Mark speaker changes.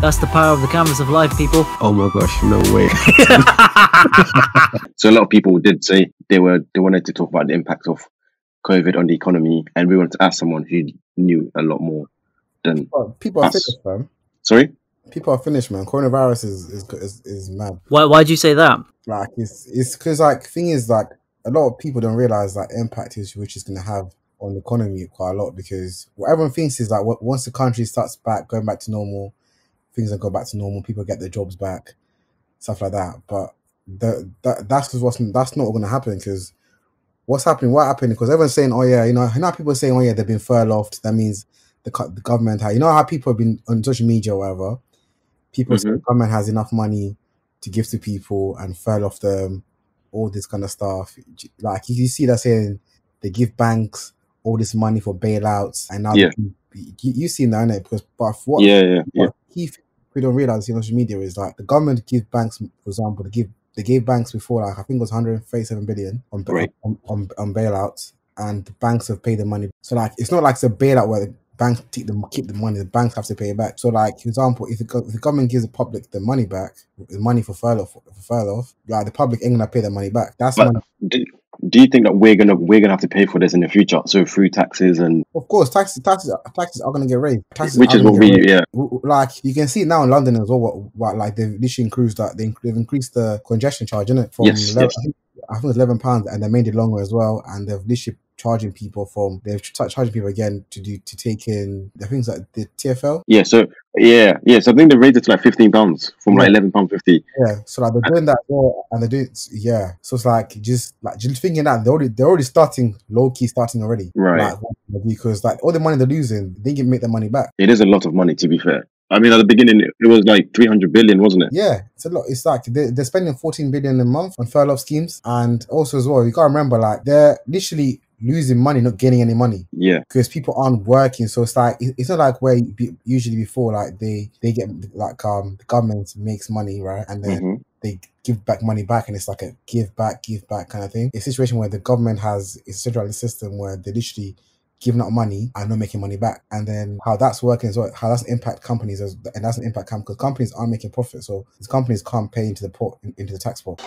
Speaker 1: That's the power of the canvas of life, people.
Speaker 2: Oh my gosh, no way.
Speaker 3: So a lot of people did say they were they wanted to talk about the impact of COVID on the economy, and we wanted to ask someone who knew a lot more than
Speaker 4: Oh, people are finished, man.
Speaker 3: sorry.
Speaker 4: People are finished, man. Coronavirus is is is, is mad.
Speaker 1: Why? Why'd you say that?
Speaker 4: Like it's it's because like thing is like a lot of people don't realize that impact is which is going to have on the economy quite a lot because what everyone thinks is that what, once the country starts back going back to normal, things will go back to normal. People get their jobs back, stuff like that. But the, that that's what's that's not going to happen because what's happening? What happened? Because everyone's saying, oh yeah, you know, how people are saying, oh yeah, they've been furloughed. That means the the government, ha- you know how people have been on social media or whatever. People say the government has enough money to give to people and furlough them, all this kind of stuff. Like you see that saying they give banks all this money for bailouts, and now
Speaker 3: Yeah.
Speaker 4: you, you seen that innit? because but what
Speaker 3: Yeah, yeah, yeah.
Speaker 4: We don't realize in social media is like the government give banks, for example, they give they gave banks before like I think it was 137 billion on
Speaker 3: Right.
Speaker 4: on, on, on bailouts, and the banks have paid the money. So like it's not like it's a bailout where the banks keep the keep the money, the banks have to pay it back. So like for example, if the, if the government gives the public the money back, the money for furlough for, for furlough, like the public ain't gonna pay the money back. That's money.
Speaker 3: do, do you think that we're gonna we're gonna have to pay for this in the future? So through taxes and
Speaker 4: Of course, taxes taxes taxes are gonna get raised. Taxes
Speaker 3: which is what we
Speaker 4: raised.
Speaker 3: yeah
Speaker 4: like you can see now in London as well. What, what like they've literally increased that they, they've increased the congestion charge, isn't it? From
Speaker 3: Yes,
Speaker 4: 11,
Speaker 3: yes.
Speaker 4: I, think, I think it was eleven pounds, and they made it longer as well. And they've literally charging people from they've ch- charging people again to do to take in the things like the TFL.
Speaker 3: yeah. So yeah yeah. So I think they raised it to like fifteen pounds from like
Speaker 4: Yeah.
Speaker 3: eleven pound fifty.
Speaker 4: Yeah, so like they're doing that, well, and they're doing yeah. So it's like just like just thinking that they're already they're already starting low key starting already,
Speaker 3: Right.
Speaker 4: Like, because like all the money they're losing, they can make their money back.
Speaker 3: It is a lot of money to be fair. I mean, at the beginning it was like three hundred billion, wasn't it?
Speaker 4: Yeah, it's a lot. It's like they're, they're spending 14 billion a month on furlough schemes. And also, as well, you got to remember, like, they're literally losing money, not gaining any money
Speaker 3: Yeah,
Speaker 4: because people aren't working. So it's like, it's not like where be, usually before, like, they, they get, like, um, the government makes money, right? And then
Speaker 3: hmm
Speaker 4: they give back money back and it's like a give back, give back kind of thing. It's a situation where the government has a centralized system where they're literally giving out money and not making money back. And then how that's working as well, how that's impact companies as, and that's an impact companies because companies aren't making profit. So these companies can't pay into the pot into the tax pot.